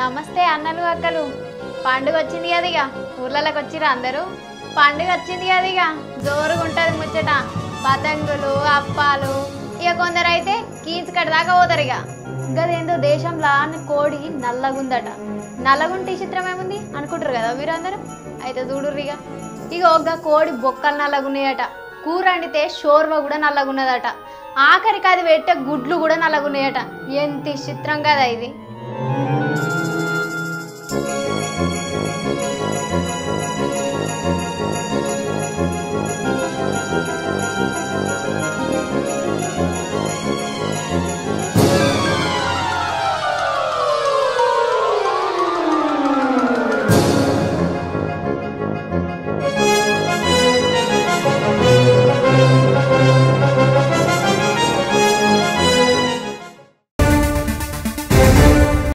నమస్తే అన్నలు అక్కలు. పండుగ వచ్చింది కదా ఇక ఊర్లలోకి వచ్చిరా అందరూ? పండుగ వచ్చింది కదా ఇక జోరుగా ఉంటుంది ముచ్చట. పతంగులు అప్పాలు. ఇక కొందరు అయితే కీచుకడ దాకా పోతారు ఇక గదేందో దేశంలో కోడి నల్లగుందట. నల్లగుంటే చిత్రం ఏముంది అనుకుంటారు కదా మీరు అందరూ? అయితే చూడుర్రిగ. ఇక ఇక ఒక కోడి బొక్కలు నల్లగున్నాయట. కూర వండితే షోర్వ కూడా నల్లగున్నదట. ఆఖరికి అది పెట్టే గుడ్లు కూడా నల్లగున్నాయట. ఎంత చిత్రం కదా ఇది. Thank you.